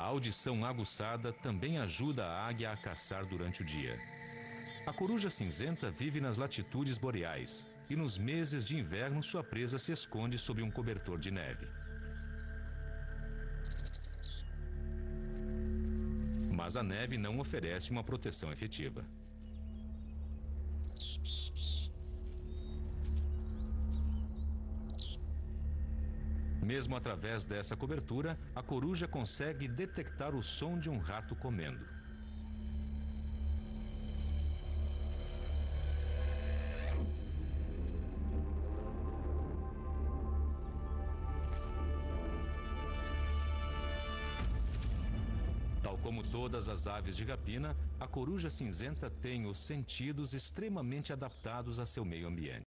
A audição aguçada também ajuda a águia a caçar durante o dia. A coruja cinzenta vive nas latitudes boreais e nos meses de inverno sua presa se esconde sob um cobertor de neve. Mas a neve não oferece uma proteção efetiva. Mesmo através dessa cobertura, a coruja consegue detectar o som de um rato comendo. Tal como todas as aves de rapina, a coruja cinzenta tem os sentidos extremamente adaptados a seu meio ambiente.